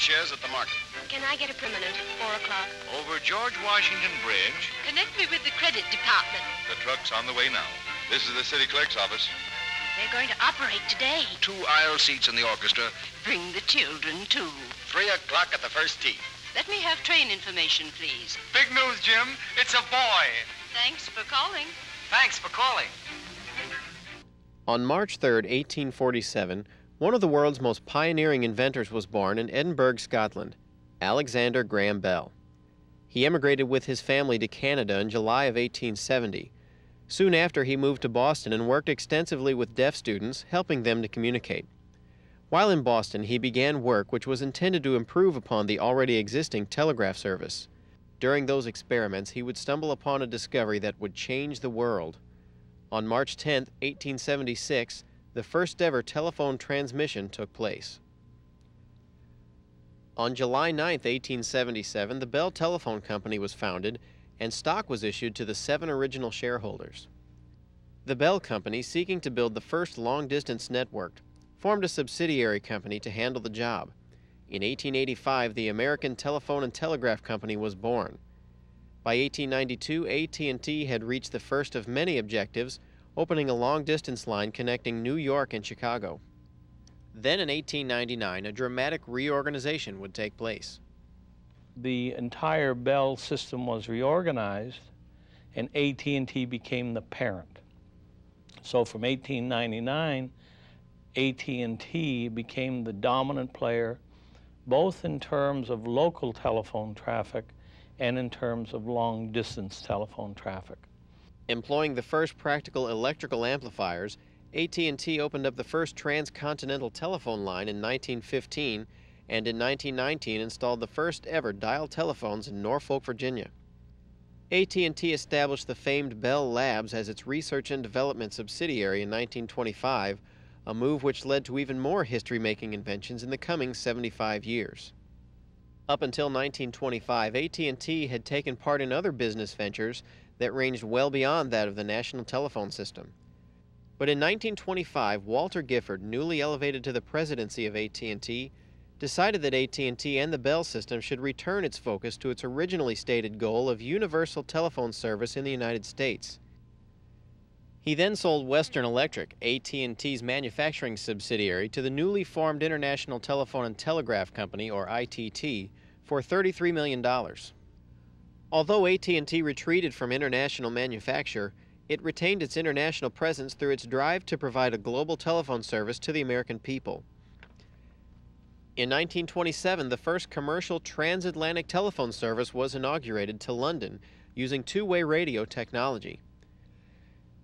shares at the market. Can I get a permanent? Four o'clock. Over George Washington Bridge. Connect me with the credit department. The truck's on the way now. This is the city clerk's office. They're going to operate today. Two aisle seats in the orchestra. Bring the children, too. Three o'clock at the first tee. Let me have train information, please. Big news, Jim. It's a boy. Thanks for calling. Thanks for calling. On March 3, 1847, one of the world's most pioneering inventors was born in Edinburgh, Scotland, Alexander Graham Bell. He emigrated with his family to Canada in July of 1870. Soon after, he moved to Boston and worked extensively with deaf students, helping them to communicate. While in Boston, he began work which was intended to improve upon the already existing telegraph service. During those experiments, he would stumble upon a discovery that would change the world. On March 10, 1876, the first ever telephone transmission took place. On July 9, 1877, the Bell Telephone Company was founded and stock was issued to the seven original shareholders. The Bell Company, seeking to build the first long distance network, formed a subsidiary company to handle the job. In 1885, the American Telephone and Telegraph Company was born. By 1892, AT&T had reached the first of many objectives, opening a long-distance line connecting New York and Chicago. Then in 1899, a dramatic reorganization would take place. The entire Bell system was reorganized and AT&T became the parent. So from 1899 AT&T became the dominant player both in terms of local telephone traffic and in terms of long distance telephone traffic. Employing the first practical electrical amplifiers, AT&T opened up the first transcontinental telephone line in 1915 and in 1919 installed the first ever dial telephones in Norfolk, Virginia. AT&T established the famed Bell Labs as its research and development subsidiary in 1925 a move which led to even more history-making inventions in the coming 75 years. Up until 1925, AT&T had taken part in other business ventures that ranged well beyond that of the national telephone system. But in 1925, Walter Gifford, newly elevated to the presidency of AT&T, decided that AT&T and the Bell system should return its focus to its originally stated goal of universal telephone service in the United States. He then sold Western Electric, AT&T's manufacturing subsidiary, to the newly formed International Telephone and Telegraph Company, or ITT, for $33 million. Although AT&T retreated from international manufacture, it retained its international presence through its drive to provide a global telephone service to the American people. In 1927, the first commercial transatlantic telephone service was inaugurated to London using two-way radio technology.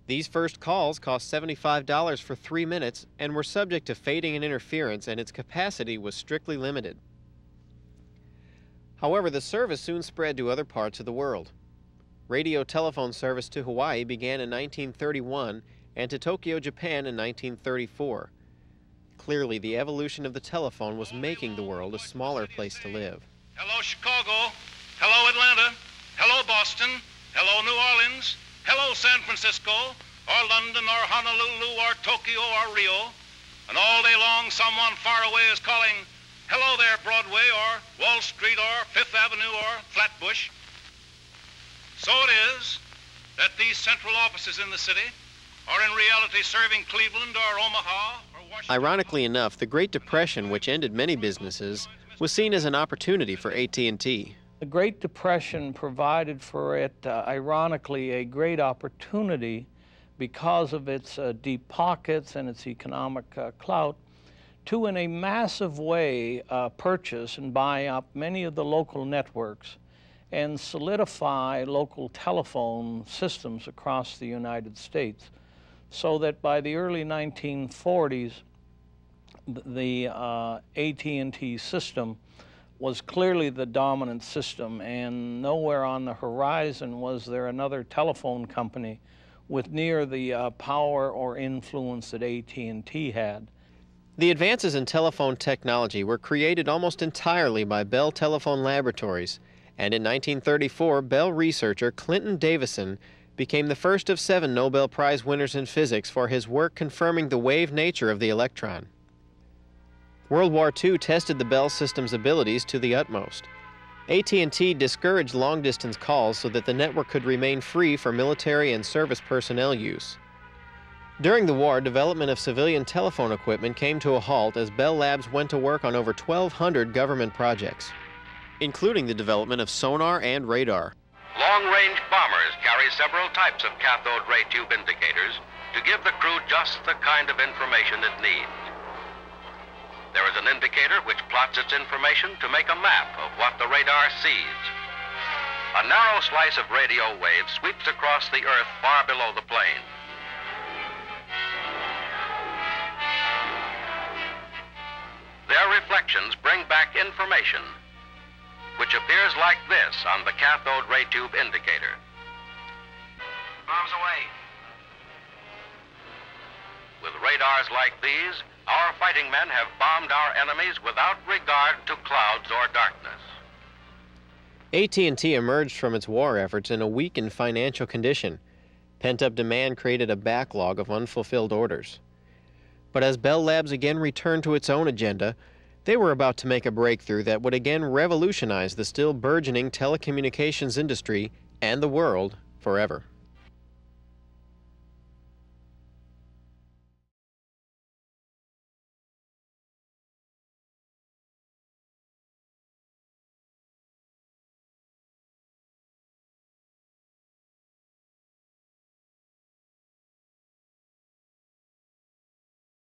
These first calls cost $75 for three minutes and were subject to fading and interference, and its capacity was strictly limited. However, the service soon spread to other parts of the world. Radio telephone service to Hawaii began in 1931 and to Tokyo, Japan in 1934. Clearly, the evolution of the telephone was making the world a smaller place to live. Hello, Chicago. Hello, Atlanta. Hello, Boston. Hello, New Orleans. Hello, San Francisco, or London, or Honolulu, or Tokyo, or Rio. And all day long, someone far away is calling, Hello there, Broadway, or Wall Street, or Fifth Avenue, or Flatbush. So it is that these central offices in the city are in reality serving Cleveland or Omaha or Washington. Ironically enough, the Great Depression, which ended many businesses, was seen as an opportunity for AT&T. The Great Depression provided for it, uh, ironically, a great opportunity because of its uh, deep pockets and its economic uh, clout to, in a massive way, uh, purchase and buy up many of the local networks and solidify local telephone systems across the United States so that by the early 1940s, the uh, AT&T system was clearly the dominant system, and nowhere on the horizon was there another telephone company with near the uh, power or influence that AT&T had. The advances in telephone technology were created almost entirely by Bell Telephone Laboratories, and in 1934, Bell researcher Clinton Davisson became the first of seven Nobel Prize winners in physics for his work confirming the wave nature of the electron. World War II tested the Bell system's abilities to the utmost. AT&T discouraged long-distance calls so that the network could remain free for military and service personnel use. During the war, development of civilian telephone equipment came to a halt as Bell Labs went to work on over 1,200 government projects, including the development of sonar and radar. Long-range bombers carry several types of cathode ray tube indicators to give the crew just the kind of information it needs. There is an indicator which plots its information to make a map of what the radar sees. A narrow slice of radio wave sweeps across the Earth far below the plane. Their bring back information, which appears like this on the cathode ray tube indicator. Bombs away. With radars like these, our fighting men have bombed our enemies without regard to clouds or darkness. AT&T emerged from its war efforts in a weakened financial condition. Pent-up demand created a backlog of unfulfilled orders. But as Bell Labs again returned to its own agenda, they were about to make a breakthrough that would again revolutionize the still burgeoning telecommunications industry and the world forever.